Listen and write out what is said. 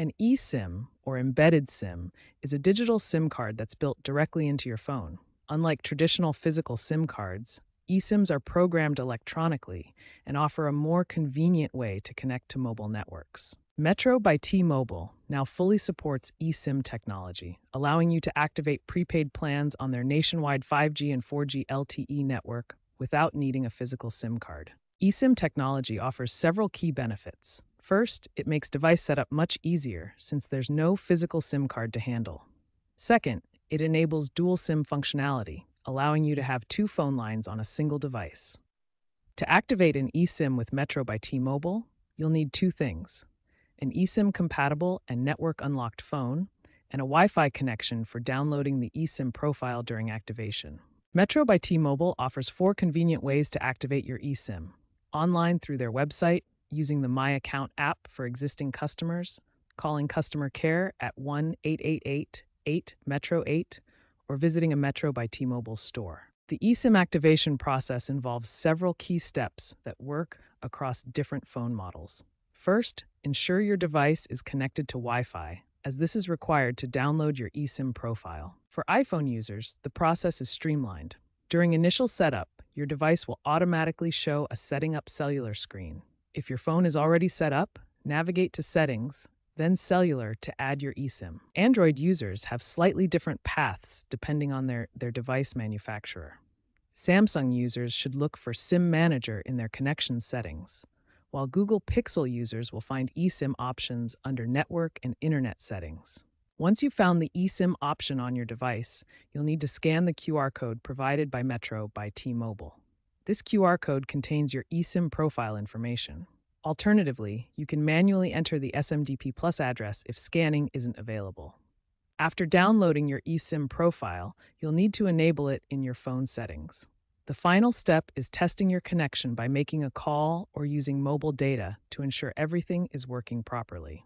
An eSIM, or embedded SIM, is a digital SIM card that's built directly into your phone. Unlike traditional physical SIM cards, eSIMs are programmed electronically and offer a more convenient way to connect to mobile networks. Metro by T Mobile now fully supports eSIM technology, allowing you to activate prepaid plans on their nationwide 5G and 4G LTE network without needing a physical SIM card. eSIM technology offers several key benefits. First, it makes device setup much easier since there's no physical SIM card to handle. Second, it enables dual SIM functionality, allowing you to have two phone lines on a single device. To activate an eSIM with Metro by T Mobile, you'll need two things an eSIM compatible and network unlocked phone, and a Wi Fi connection for downloading the eSIM profile during activation. Metro by T Mobile offers four convenient ways to activate your eSIM online through their website, using the My Account app for existing customers, calling customer care at 1 888 8 Metro 8, or visiting a Metro by T Mobile store. The eSIM activation process involves several key steps that work across different phone models. First, ensure your device is connected to Wi Fi, as this is required to download your eSIM profile. For iPhone users, the process is streamlined. During initial setup, your device will automatically show a setting up cellular screen. If your phone is already set up, navigate to Settings, then Cellular to add your eSIM. Android users have slightly different paths depending on their, their device manufacturer. Samsung users should look for SIM Manager in their connection settings while Google Pixel users will find eSIM options under Network and Internet settings. Once you've found the eSIM option on your device, you'll need to scan the QR code provided by Metro by T Mobile. This QR code contains your eSIM profile information. Alternatively, you can manually enter the SMDP Plus address if scanning isn't available. After downloading your eSIM profile, you'll need to enable it in your phone settings. The final step is testing your connection by making a call or using mobile data to ensure everything is working properly.